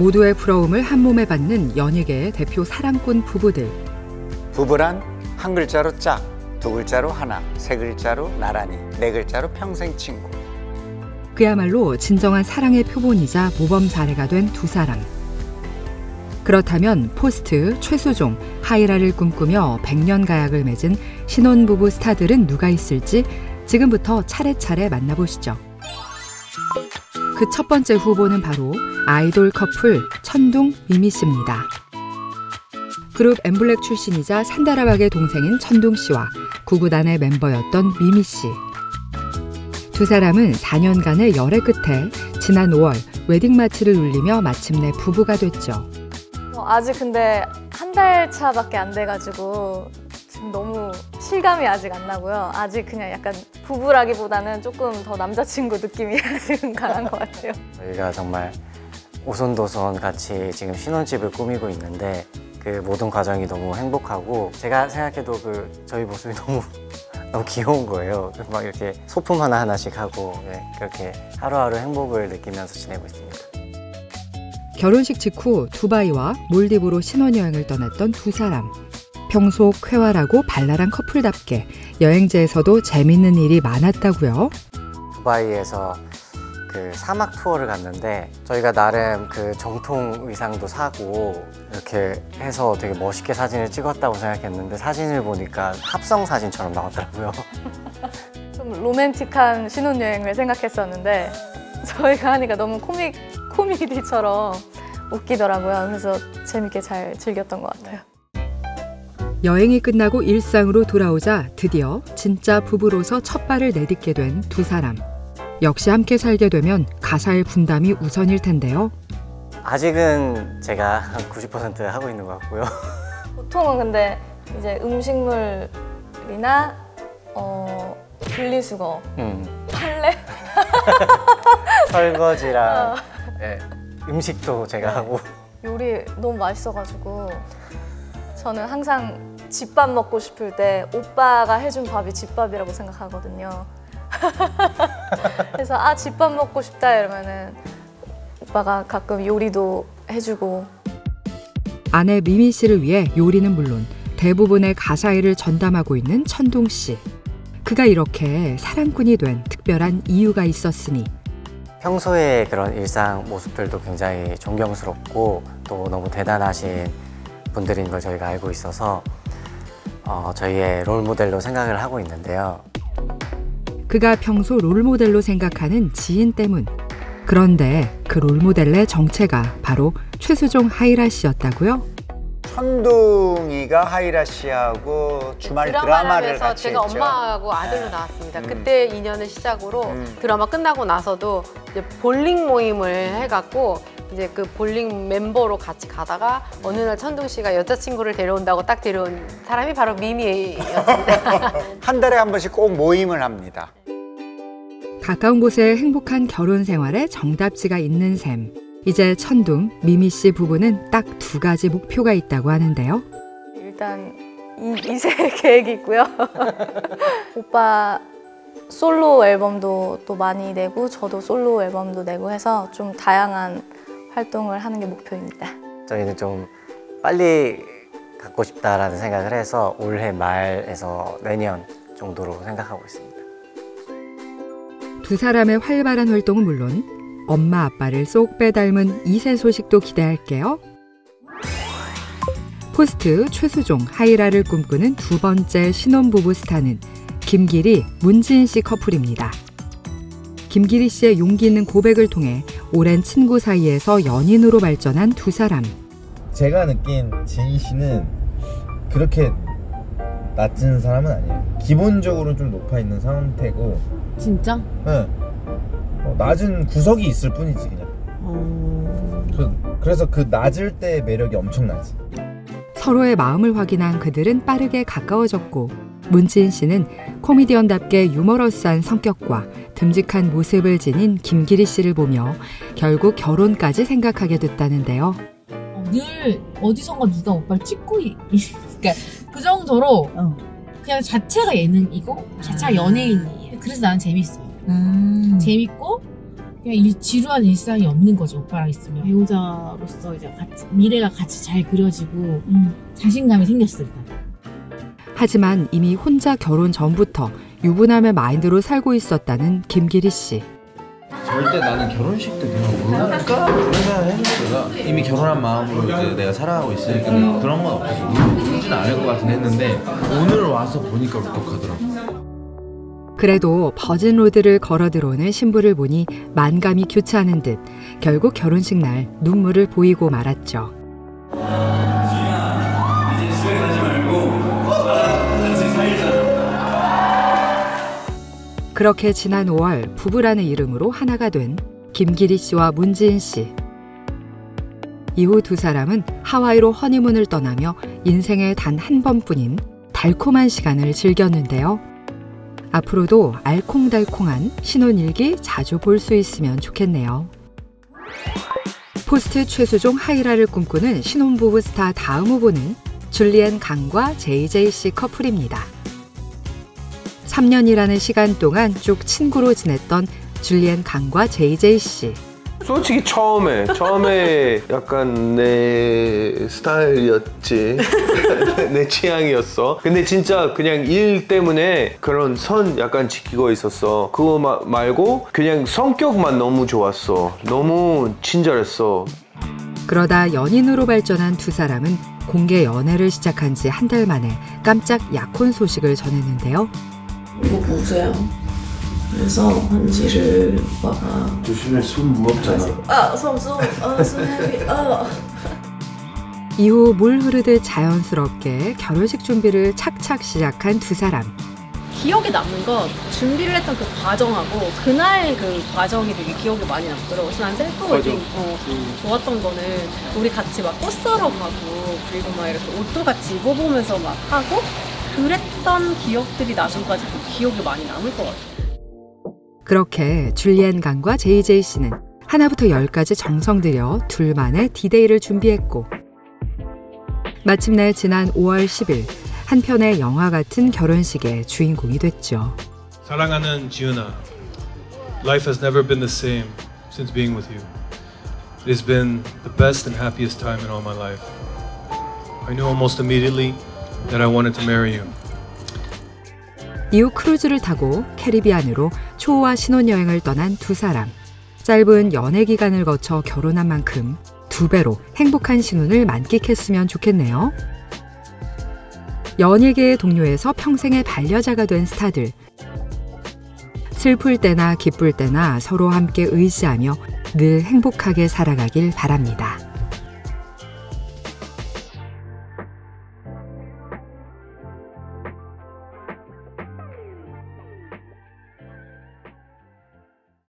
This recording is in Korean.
모두의 부러움을 한 몸에 받는 연예계의 대표 사랑꾼 부부들. 부부란 한 글자로 짝, 두 글자로 하나, 세 글자로 나란히, 네 글자로 평생 친구. 그야말로 진정한 사랑의 표본이자 모범 사례가 된 두 사람. 그렇다면 포스트, 최수종, 하희라를 꿈꾸며 백년 가약을 맺은 신혼부부 스타들은 누가 있을지 지금부터 차례차례 만나보시죠. 그 첫 번째 후보는 바로 아이돌 커플 천둥 미미 씨입니다. 그룹 엠블랙 출신이자 산다라박의 동생인 천둥 씨와 구구단의 멤버였던 미미 씨. 두 사람은 4년간의 열애 끝에 지난 5월 웨딩 마치를 울리며 마침내 부부가 됐죠. 어, 아직 근데 한 달 차밖에 안 돼가지고 지금 너무 실감이 아직 안 나고요. 아직 그냥 약간 부부라기보다는 조금 더 남자친구 느낌이 지금 강한 것 같아요. 저희가 정말 오손도손 같이 지금 신혼집을 꾸미고 있는데 그 모든 과정이 너무 행복하고 제가 생각해도 그 저희 모습이 너무 너무 귀여운 거예요. 막 이렇게 소품 하나 하나씩 하고 네, 그렇게 하루하루 행복을 느끼면서 지내고 있습니다. 결혼식 직후 두바이와 몰디브로 신혼여행을 떠났던 두 사람. 평소 쾌활하고 발랄한 커플답게 여행지에서도 재밌는 일이 많았다고요. 두바이에서 그 사막 투어를 갔는데 저희가 나름 그 정통 의상도 사고 이렇게 해서 되게 멋있게 사진을 찍었다고 생각했는데 사진을 보니까 합성 사진처럼 나왔더라고요. 좀 로맨틱한 신혼여행을 생각했었는데 저희가 하니까 너무 코믹, 코미디처럼 웃기더라고요. 그래서 재밌게 잘 즐겼던 것 같아요. 여행이 끝나고 일상으로 돌아오자 드디어 진짜 부부로서 첫 발을 내딛게 된 두 사람. 역시 함께 살게 되면 가사의 분담이 우선일 텐데요. 아직은 제가 한 90% 하고 있는 것 같고요. 보통은 근데 이제 음식물이나 어, 분리수거, 음, 빨래 설거지랑 어. 네, 음식도 제가 하고 요리 너무 맛있어가지고 저는 항상 집밥 먹고 싶을 때 오빠가 해준 밥이 집밥이라고 생각하거든요. 그래서 아 집밥 먹고 싶다 이러면은 오빠가 가끔 요리도 해주고 아내 미미 씨를 위해 요리는 물론 대부분의 가사일을 전담하고 있는 천동 씨. 그가 이렇게 사랑꾼이 된 특별한 이유가 있었으니 평소에 그런 일상 모습들도 굉장히 존경스럽고 또 너무 대단하신 분들인 걸 저희가 알고 있어서 어, 저희의 롤 모델로 생각을 하고 있는데요. 그가 평소 롤모델로 생각하는 지인 때문. 그런데 그 롤모델의 정체가 바로 최수종 하이라 씨였다고요? 천둥이가 하이라 씨하고 주말 드라마를 드라마를 하면서 같이 제가 했죠. 엄마하고 아들로 네. 나왔습니다. 음. 그때 인연을 시작으로 음. 드라마 끝나고 나서도 이제 볼링 모임을 해갖고 이제 그 볼링 멤버로 같이 가다가 어느 날 천둥 씨가 여자친구를 데려온다고 딱 데려온 사람이 바로 미미였습니다. 한 달에 한 번씩 꼭 모임을 합니다. 가까운 곳에 행복한 결혼 생활에 정답지가 있는 셈. 이제 천둥, 미미 씨 부부는 딱 두 가지 목표가 있다고 하는데요. 일단 이, 이세 계획이 있고요. 오빠 솔로 앨범도 또 많이 내고 저도 솔로 앨범도 내고 해서 좀 다양한 활동을 하는 게 목표입니다. 저희는 좀 빨리 갖고 싶다라는 생각을 해서 올해 말에서 내년 정도로 생각하고 있습니다. 두 사람의 활발한 활동은 물론 엄마 아빠를 쏙 빼닮은 이세 소식도 기대할게요. 포스트 최수종 하이라를 꿈꾸는 두 번째 신혼부부 스타는 김기리 문지인 씨 커플입니다. 김기리 씨의 용기 있는 고백을 통해 오랜 친구 사이에서 연인으로 발전한 두 사람. 제가 느낀 지희 씨는 그렇게 낮은 사람은 아니에요. 기본적으로 좀 높아 있는 상태고, 진짜? 네. 어, 낮은 구석이 있을 뿐이지 그냥. 어... 그, 그래서 그 낮을 때 매력이 엄청나지. 서로의 마음을 확인한 그들은 빠르게 가까워졌고 문지인 씨는 코미디언답게 유머러스한 성격과 듬직한 모습을 지닌 김기리 씨를 보며 결국 결혼까지 생각하게 됐다는데요. 어, 늘 어디선가 누가 오빠를 찍고 있... 그러니까 그 정도로 어. 그냥 자체가 예능이고 자체가 아. 연예인이에요. 그래서 나는 재밌어요. 음. 재밌고 그냥 일, 지루한 일상이 없는 거죠 오빠랑 있으면 배우자로서 이제 같이 미래가 같이 잘 그려지고 음, 자신감이 생겼어 일단 하지만 이미 혼자 결혼 전부터 유부남의 마인드로 살고 있었다는 김기리 씨. 절대 나는 결혼식 때 내가 울까? 그런 생각 했었어. 이미 결혼한 마음으로 이제 내가 살아가고 있으니까 그런 건 없어서 울- 울진 않을 것 같긴 했는데 오늘 와서 보니까 울컥하더라고. 그래도 버진 로드를 걸어 들어오는 신부를 보니 만감이 교차하는 듯 결국 결혼식 날 눈물을 보이고 말았죠. 그렇게 지난 5월 부부라는 이름으로 하나가 된 김기리 씨와 문지인 씨. 이후 두 사람은 하와이로 허니문을 떠나며 인생에 단 한 번뿐인 달콤한 시간을 즐겼는데요. 앞으로도 알콩달콩한 신혼일기 자주 볼 수 있으면 좋겠네요. 포스트 최수종 하희라를 꿈꾸는 신혼부부 스타 다음 후보는 줄리엔 강과 JJC 커플입니다. 3년이라는 시간 동안 쭉 친구로 지냈던 줄리엔 강과 JJC. 솔직히 처음에 처음에 약간 내 스타일이었지. 내 취향이었어. 근데 진짜 그냥 일 때문에 그런 선 약간 지키고 있었어. 그거 마- 말고 그냥 성격만 너무 좋았어. 너무 친절했어. 그러다 연인으로 발전한 두 사람은 공개 연애를 시작한 지 한 달 만에 깜짝 약혼 소식을 전했는데요. 이거 보세요. 그래서 반지를 오빠가 조심해 손 무겁잖아 아, 손, 손, 아, 손 heavy, 아. 이후 물 흐르듯 자연스럽게 결혼식 준비를 착착 시작한 두 사람. 기억에 남는 건 준비를 했던 그 과정하고 그날 그 과정이 되게 기억에 많이 남더라고. 그래서 난 셀프 웨딩 어, 좋았던 거는 우리 같이 막 꽃 사러 가고 그리고 막 이렇게 옷도 같이 입어보면서 막 하고 그랬던 기억들이 나중까지 도 기억에 많이 남을 것 같아. 그렇게 줄리엔 강과 JJ 씨는 하나부터 열까지 정성 들여 둘만의 디데이를 준비했고 마침내 지난 5월 10일 한 편의 영화 같은 결혼식의 주인공이 됐죠. 사랑하는 지은아, life has never been the same since being with you. It has been the best and happiest time in all my life. I knew almost immediately that I wanted to marry you. 이후 크루즈를 타고 캐리비안으로 초호화 신혼여행을 떠난 두 사람. 짧은 연애 기간을 거쳐 결혼한 만큼 두 배로 행복한 신혼을 만끽했으면 좋겠네요. 연예계의 동료에서 평생의 반려자가 된 스타들. 슬플 때나 기쁠 때나 서로 함께 의지하며 늘 행복하게 살아가길 바랍니다.